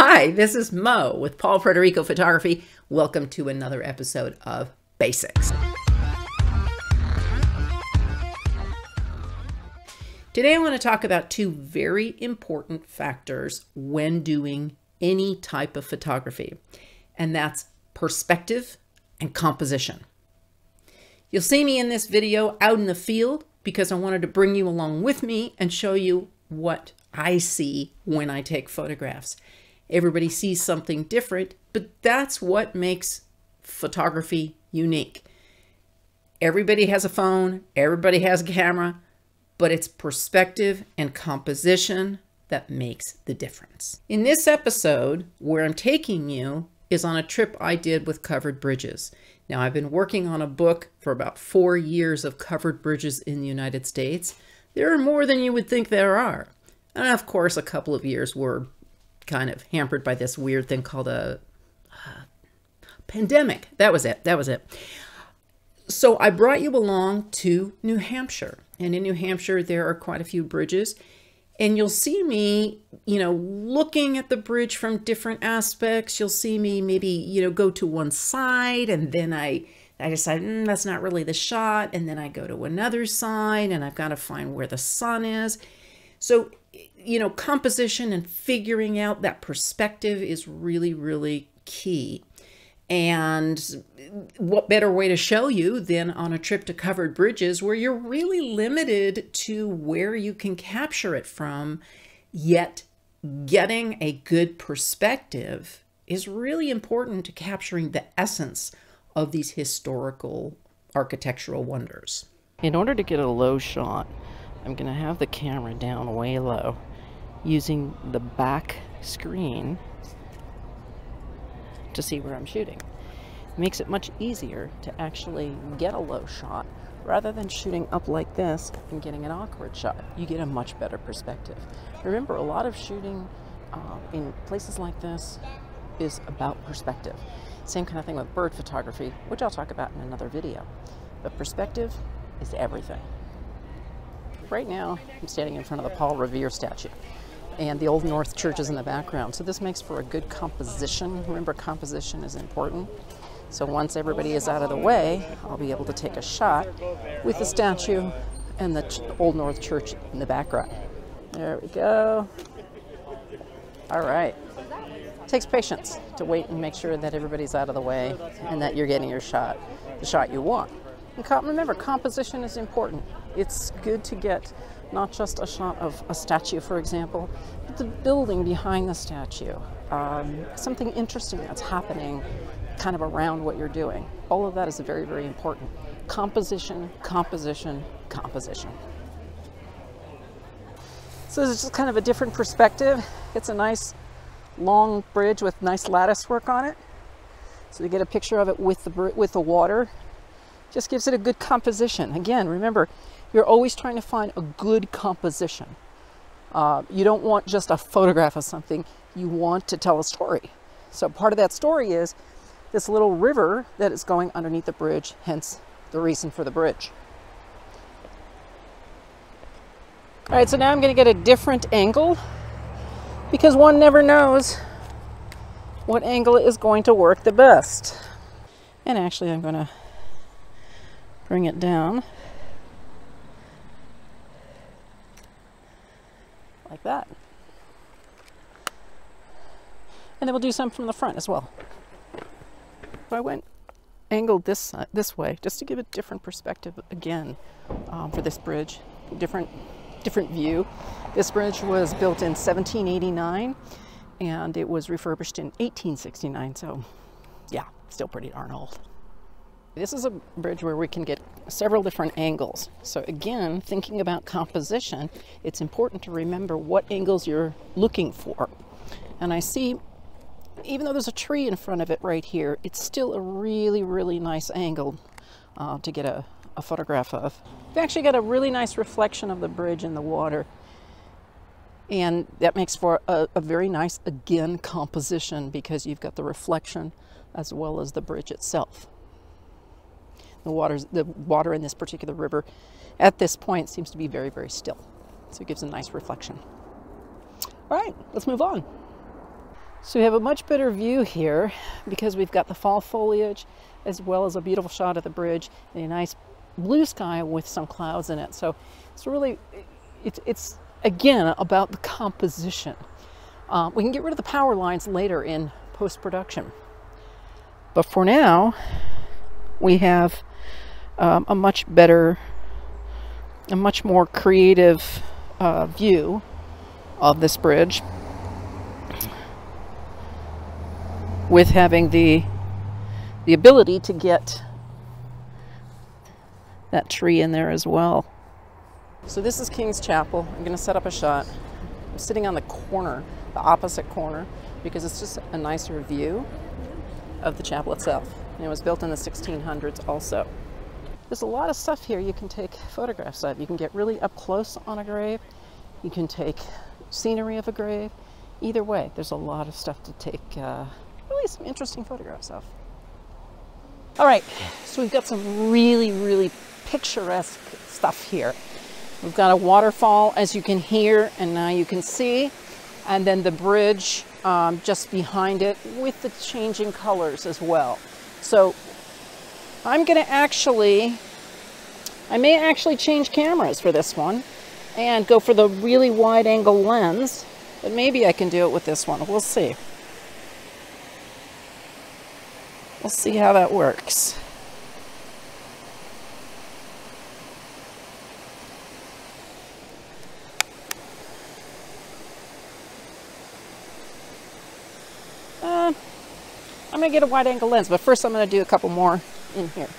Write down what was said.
Hi, this is Mo with Pawl-Frederico Photography. Welcome to another episode of Basics. Today I want to talk about two very important factors when doing any type of photography, and that's perspective and composition. You'll see me in this video out in the field because I wanted to bring you along with me and show you what I see when I take photographs. Everybody sees something different, but that's what makes photography unique. Everybody has a phone, everybody has a camera, but it's perspective and composition that makes the difference. In this episode, where I'm taking you is on a trip I did with covered bridges. Now, I've been working on a book for about four years of covered bridges in the United States. There are more than you would think there are. And of course, a couple of years were kind of hampered by this weird thing called a uh, pandemic. That was it. That was it. So I brought you along to New Hampshire. And in New Hampshire, there are quite a few bridges. And you'll see me, you know, looking at the bridge from different aspects. You'll see me maybe, you know, go to one side and then I I decide mm, that's not really the shot. And then I go to another side and I've got to find where the sun is. So you know, composition and figuring out that perspective is really, really key. And what better way to show you than on a trip to covered bridges where you're really limited to where you can capture it from, yet getting a good perspective is really important to capturing the essence of these historical architectural wonders. In order to get a low shot, I'm going to have the camera down way low using the back screen to see where I'm shooting. It makes it much easier to actually get a low shot rather than shooting up like this and getting an awkward shot. You get a much better perspective. Remember, a lot of shooting uh, in places like this is about perspective. Same kind of thing with bird photography, which I'll talk about in another video. But perspective is everything. Right now, I'm standing in front of the Paul Revere statue and the Old North Church is in the background. So this makes for a good composition. Remember, composition is important. So once everybody is out of the way, I'll be able to take a shot with the statue and the Old North Church in the background. There we go. All right. It takes patience to wait and make sure that everybody's out of the way and that you're getting your shot, the shot you want. And remember, composition is important. It's good to get not just a shot of a statue, for example, but the building behind the statue, um, something interesting that's happening kind of around what you're doing. All of that is very, very important. Composition, composition, composition. So this is just kind of a different perspective. It's a nice long bridge with nice lattice work on it. So you get a picture of it with the, with the water. Just gives it a good composition. Again, remember, you're always trying to find a good composition. Uh, you don't want just a photograph of something, you want to tell a story. So part of that story is this little river that is going underneath the bridge, hence the reason for the bridge. All right, so now I'm going to get a different angle because one never knows what angle is going to work the best. And actually, I'm going to bring it down like that. And then we'll do some from the front as well. So I went angled this uh, this way just to give a different perspective again um, for this bridge, different different view. This bridge was built in 1789 and it was refurbished in 1869. So yeah, still pretty darn old. This is a bridge where we can get several different angles. So again, thinking about composition, it's important to remember what angles you're looking for. And I see, even though there's a tree in front of it right here, it's still a really, really nice angle uh, to get a, a photograph of. We've actually got a really nice reflection of the bridge in the water. And that makes for a, a very nice, again, composition because you've got the reflection as well as the bridge itself. The, waters, the water in this particular river at this point seems to be very, very still. So it gives a nice reflection. All right, let's move on. So we have a much better view here because we've got the fall foliage as well as a beautiful shot of the bridge and a nice blue sky with some clouds in it. So it's really, it's, it's again about the composition. Uh, we can get rid of the power lines later in post-production. But for now, we have um, a much better, a much more creative uh, view of this bridge with having the the ability to get that tree in there as well. So this is King's Chapel. I'm going to set up a shot. I'm sitting on the corner, the opposite corner, because it's just a nicer view of the chapel itself. And it was built in the 1600s also. There's a lot of stuff here you can take photographs of. You can get really up close on a grave. You can take scenery of a grave. Either way, there's a lot of stuff to take uh, really some interesting photographs of. All right, so we've got some really, really picturesque stuff here. We've got a waterfall, as you can hear, and now you can see, and then the bridge um, just behind it with the changing colors as well. So I'm going to actually, I may actually change cameras for this one and go for the really wide angle lens, but maybe I can do it with this one. We'll see. We'll see how that works. Uh, I'm going to get a wide angle lens, but first I'm going to do a couple more in here.